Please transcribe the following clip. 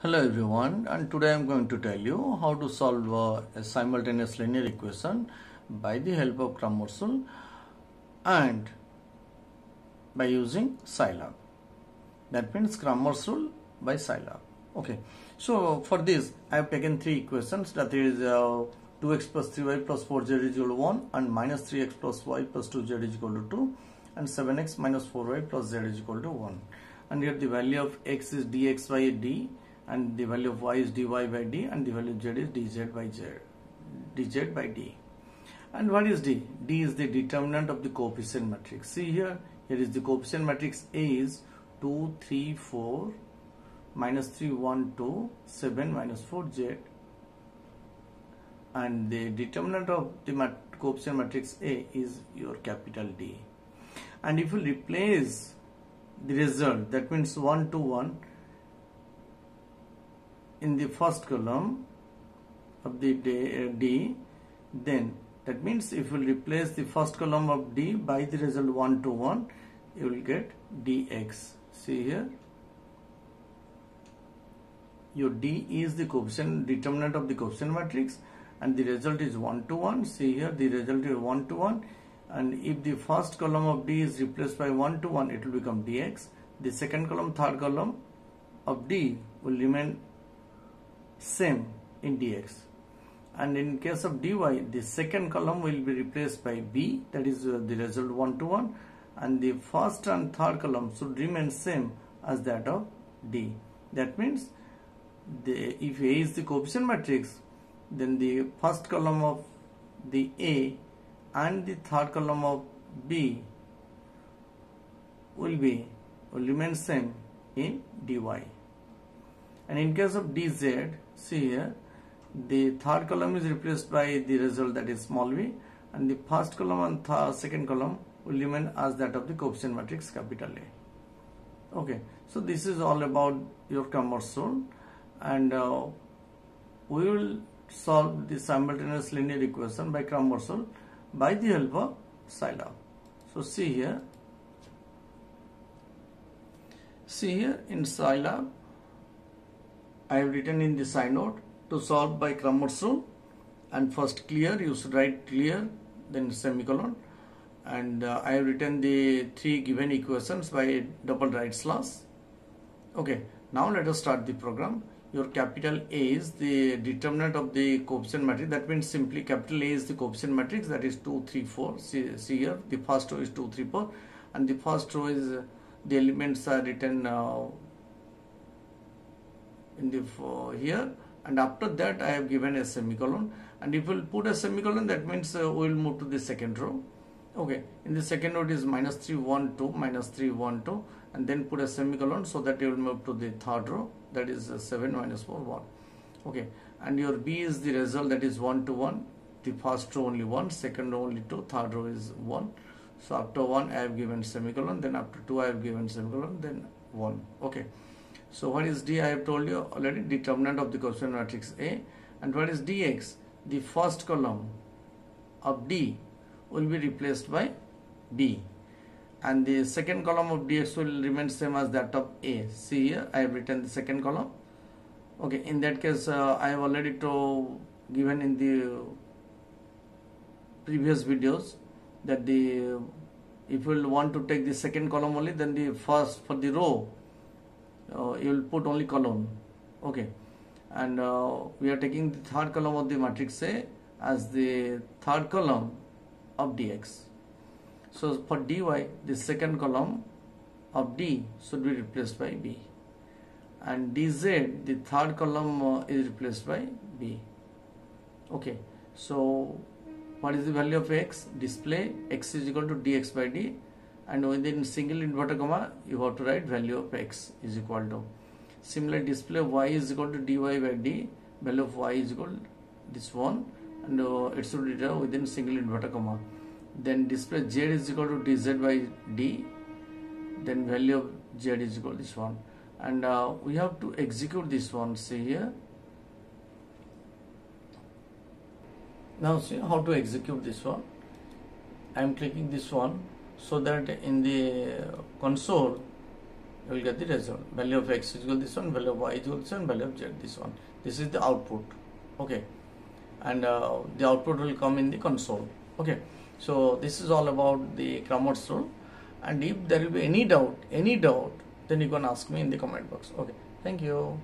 Hello everyone and today I am going to tell you how to solve a simultaneous linear equation by the help of Cramer's and by using Scilab. That means rule by Scilab. Okay. So for this I have taken three equations that is uh, 2x plus 3y plus 4z is equal to 1 and minus 3x plus y plus 2z is equal to 2 and 7x minus 4y plus z is equal to 1 and here the value of x is dx by d and the value of y is dy by d and the value of z is dz by z dz by d. And what is d? D is the determinant of the coefficient matrix. See here here is the coefficient matrix a is 2 3 4 minus 3 1 2 7 minus 4 z. And the determinant of the mat coefficient matrix a is your capital d. And if you replace the result that means 1 to 1 in the first column of the uh, D, then. That means if you replace the first column of D by the result 1 to 1 you will get dx see here? Your D is the coefficient determinant of the coefficient matrix and the result is 1 to 1 see here the result is 1 to 1 and if the first column of D is replaced by 1 to 1 it will become dx the second column third column of D will remain same in dx. And in case of dy the second column will be replaced by b that is uh, the result 1 to 1 and the first and third column should remain same as that of d. That means the if a is the coefficient matrix then the first column of the a and the third column of b will be will remain same in dy and in case of dz see here the third column is replaced by the result that is small v and the first column and second column will remain as that of the coefficient matrix capital A. Okay, so this is all about your rule and uh, we will solve the simultaneous linear equation by Cramer's rule by the help of Scilab. So see here, see here in Scilab I have written in the side note to solve by Cramer's rule. And first clear you should write clear then semicolon. And uh, I have written the three given equations by double right slash okay now let us start the program. Your capital A is the determinant of the coefficient matrix. That means simply capital A is the coefficient matrix. That is 2 3 4 see, see here the first row is 2 3 4 and the first row is uh, the elements are written uh, in the uh, here. And after that I have given a semicolon. And if we will put a semicolon that means uh, we will move to the second row. Okay. In the second row it is minus 3 1 2 minus 3 1 2 and then put a semicolon so that you will move to the third row. That is uh, 7 minus 4 1 okay. And your B is the result that is 1 to 1 the first row only 1 second row only 2 third row is 1 so after 1 I have given semicolon. Then after 2 I have given semicolon. Then 1 okay so what is D? I have told you already determinant of the coefficient matrix A. And what is dx? The first column of D will be replaced by B. And the second column of dx will remain same as that of A. See here, I have written the second column. Okay, in that case, uh, I have already to given in the previous videos that the if you want to take the second column only, then the first for the row you will put only column. Okay. And uh, we are taking the third column of the matrix A as the third column of dx. So for dy the second column of d should be replaced by b. And dz the third column uh, is replaced by b. Okay. So what is the value of x? Display x is equal to dx by d and within single inverted comma you have to write value of x is equal to. Similar display y is equal to dy by d value of y is equal to this one. And uh, it should be within single inverted comma. Then display z is equal to dz by d then value of z is equal to this one. And uh, we have to execute this one see here. Now see how to execute this one. I am clicking this one so that in the console you will get the result. Value of x is equal to this one value of y is equal to this one value of z this one. This is the output okay? And uh, the output will come in the console okay? So this is all about the Cramer's rule. And if there will be any doubt any doubt then you can ask me in the comment box okay? Thank you